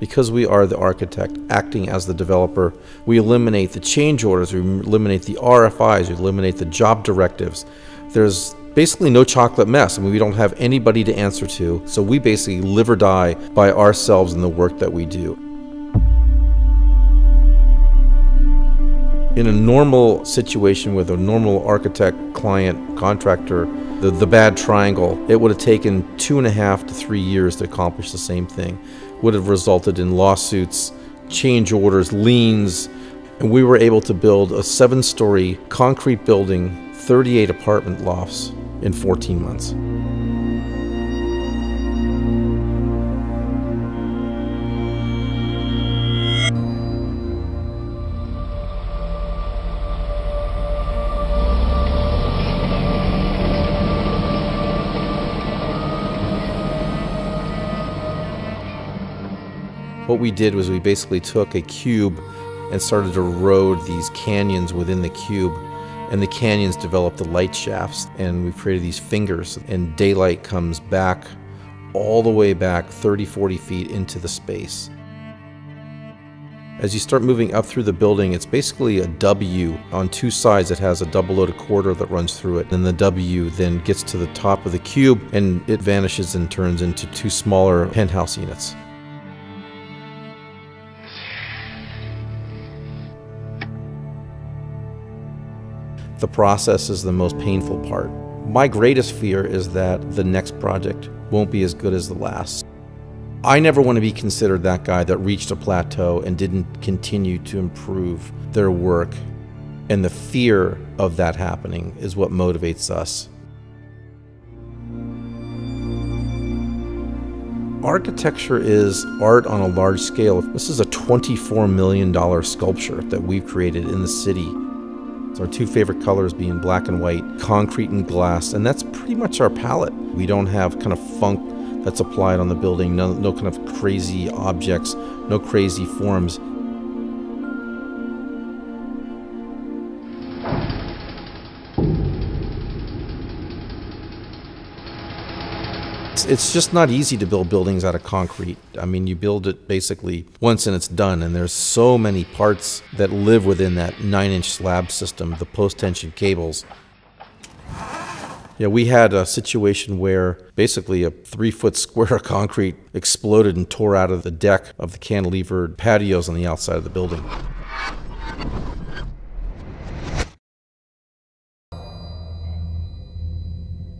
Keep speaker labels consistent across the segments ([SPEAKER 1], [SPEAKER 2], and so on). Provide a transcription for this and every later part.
[SPEAKER 1] Because we are the architect acting as the developer, we eliminate the change orders, we eliminate the RFIs, we eliminate the job directives. There's basically no chocolate mess. I mean, we don't have anybody to answer to. So we basically live or die by ourselves in the work that we do. In a normal situation with a normal architect, client, contractor, the, the bad triangle, it would have taken two and a half to three years to accomplish the same thing. Would have resulted in lawsuits, change orders, liens, and we were able to build a seven story concrete building, 38 apartment lofts in 14 months. What we did was we basically took a cube and started to erode these canyons within the cube. And the canyons developed the light shafts, and we've created these fingers, and daylight comes back all the way back 30, 40 feet into the space. As you start moving up through the building, it's basically a W. On two sides, it has a double loaded corridor that runs through it. And the W then gets to the top of the cube and it vanishes and turns into two smaller penthouse units. The process is the most painful part. My greatest fear is that the next project won't be as good as the last. I never want to be considered that guy that reached a plateau and didn't continue to improve their work. And the fear of that happening is what motivates us. Architecture is art on a large scale. This is a $24 million sculpture that we've created in the city so our two favorite colors being black and white, concrete and glass, and that's pretty much our palette. We don't have kind of funk that's applied on the building, no, no kind of crazy objects, no crazy forms. It's, just not easy to build buildings out of concrete. I mean, you build it basically once and it's done, and there's so many parts that live within that nine inch slab system, the post tension cables. Yeah, we had a situation where basically a three foot square of concrete exploded and tore out of the deck of the cantilevered patios on the outside of the building.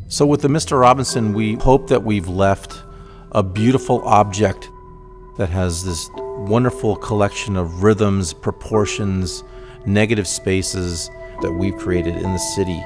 [SPEAKER 1] So, with the Mr. Robinson, we hope that we've left a beautiful object that has this wonderful collection of rhythms, proportions, negative spaces that we've created in the city